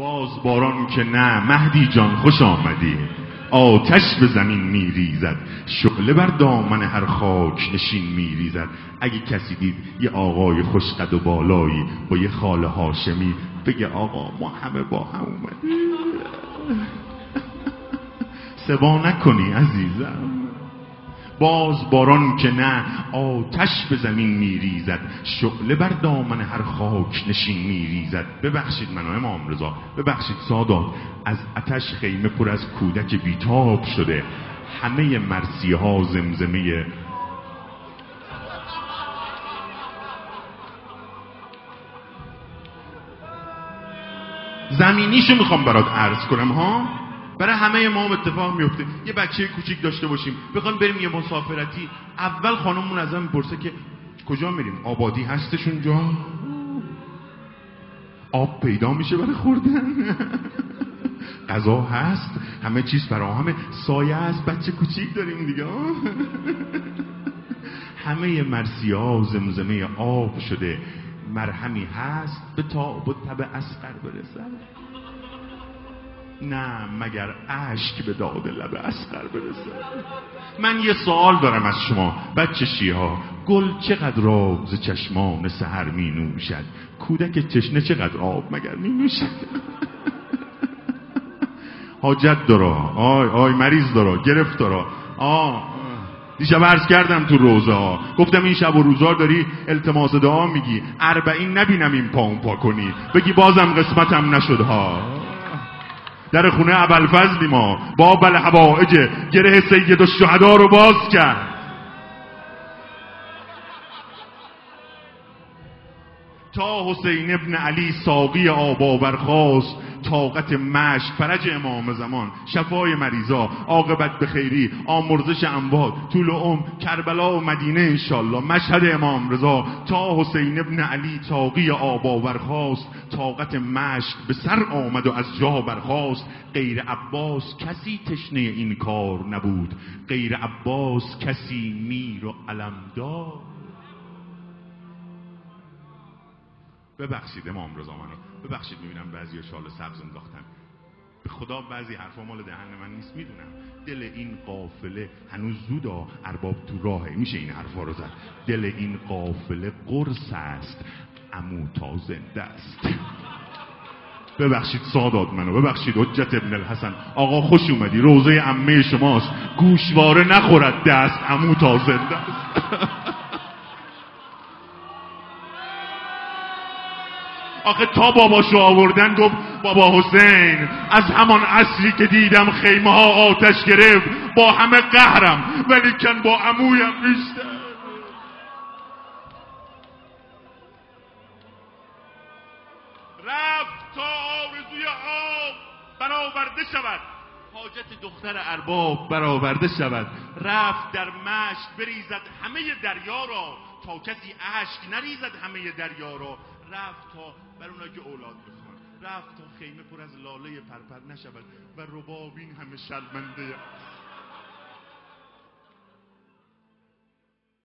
باز باران که نه. مهدی جان خوش آمدی. آتش به زمین میریزد. شعله بر دامن هر خاک نشین میریزد. اگه کسی دید یه آقای خوشقد و بالایی با یه خاله هاشمی بگه آقا ما همه با هم اومدیم. سبا نکنی عزیزم. باز باران که نه آتش به زمین میریزد. شعله بر دامن هر خاک نشین میریزد. ببخشید منو امام رضا ببخشید سادات. از اتش خیمه پر از کودک بیتاب شده. همه مرسی ها زمزمه. زمینیشو می‌خوام برات عرض کنم ها؟ برای همه ما هم اتفاق میفته. یه بچه کوچیک داشته باشیم. بخوام بریم یه مسافرتی. اول خانممون ازم می‌پرسه که کجا میریم؟ آبادی هستش اونجا آب پیدا میشه برای خوردن. غذا هست. همه چیز فراهمه. سایه است بچه کوچیک داریم دیگه. همه مرسی ها. زمزمه آب شده. مرهمی هست. به تاب و تب اسقر برسد نه مگر اشک به داد لب اسقر برسد؟ من یه سوال دارم از شما بچه شیها گل چقدر آب ز چشمان سهر می نوشد کودک تشنه چقدر آب مگر می نوشد حاجت دارا آی آی مریض دارا گرفت دارا. آه دیشب عرض کردم تو روزه ها. گفتم این شب و روزار داری التماس دعا میگی. اربعین نبینم این پا اون پا کنی. بگی بازم قسمتم نشد ها. در خونه ابوالفضلی ما باب الحوائج گره سید الشهدا رو باز کرد. تا حسین ابن علی ساقی آبا برخواست طاقت مشک فرج امام زمان شفای مریضا عاقبت به خیری آمرزش اموات طول عمر کربلا و مدینه انشالله مشهد امام رضا تا حسین ابن علی تاقی آبا برخواست طاقت مشک به سر آمد و از جا برخواست غیر عباس کسی تشنه این کار نبود. غیر عباس کسی میر و علمدار. ببخشید امام رضا منو. ببخشید می‌بینم بعضی شال سبز انداختن. به خدا بعضی حرفا مال دهن من نیست می‌دونم. دل این قافله هنوز زودا ارباب تو راهه. میشه این حرفا رو زد. دل این قافله قرص است امو تا زنده است. ببخشید سادات منو ببخشید حجت ابن الحسن. آقا خوش اومدی روزه امه شماست. گوشواره نخورد دست امو تا زنده است. آخه تا باباشو آوردن گفت بابا حسین از همان اصلی که دیدم خیمه ها آتش گرفت با همه قهرم ولی کن با عمویم بیشتر رفت تا آرزوی آب برآورده شود. حاجت دختر ارباب برآورده شود. رفت در مشک بریزد همه دریا را. تا کسی اشک نریزد همه دریا را. رفت تا بر اونایی که اولاد بخوان. رفت تا خیمه پر از لاله پرپر نشود و ربابین همه شرمنده.